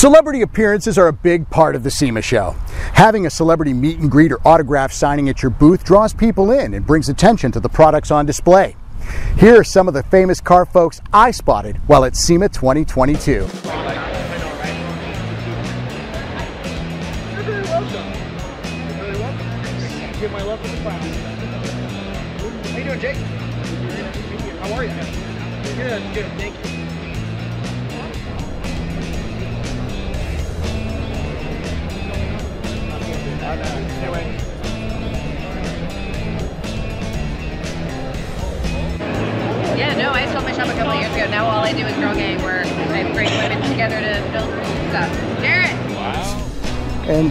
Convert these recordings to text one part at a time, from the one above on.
Celebrity appearances are a big part of the SEMA show. Having a celebrity meet and greet or autograph signing at your booth draws people in and brings attention to the products on display. Here are some of the famous car folks I spotted while at SEMA 2022. You're very welcome. You're very welcome. Give my love to the class. How you doing, Jake? How are you? Good, good. Thank you. Ago. Now all I do is girl gang where I bring women together to build stuff. Jared! Wow. And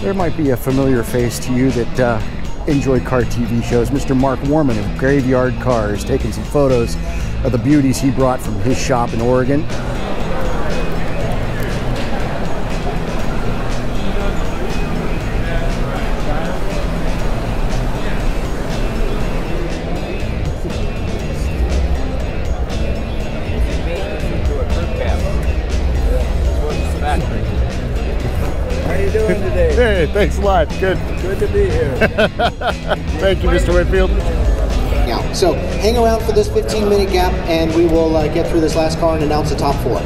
there might be a familiar face to you that uh, enjoy car TV shows. Mr. Mark Worman of Graveyard Carz, taking some photos of the beauties he brought from his shop in Oregon. Hey, thanks a lot. Good. Good to be here. Thank you, Mr. Whitfield. now. So hang around for this 15 minute gap and we will uh, get through this last car and announce the top four.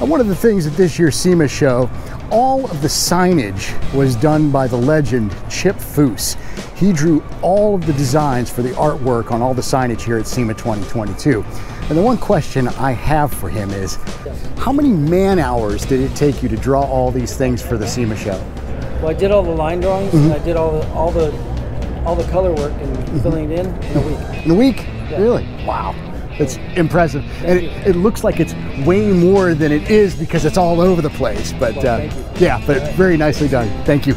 And one of the things at this year's SEMA show, all of the signage was done by the legend Chip Foose. He drew all of the designs for the artwork on all the signage here at SEMA 2022. And the one question I have for him is, how many man hours did it take you to draw all these things for the SEMA show? Well, I did all the line drawings and I did all the all the all the color work and mm-hmm. filling it in in a week. In a week? Yeah. Really? Wow. It's impressive. and it, it looks like it's way more than it is because it's all over the place. But uh, yeah, but very nicely done. Thank you.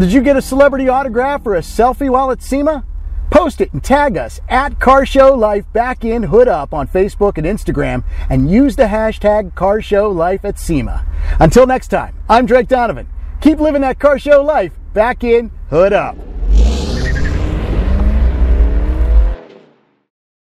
Did you get a celebrity autograph or a selfie while at SEMA? Post it and tag us at Car Show Life back in Hood Up on Facebook and Instagram and use the hashtag Car Show Life at SEMA. Until next time, I'm Drake Donovan. Keep living that Car Show Life back in Hood Up.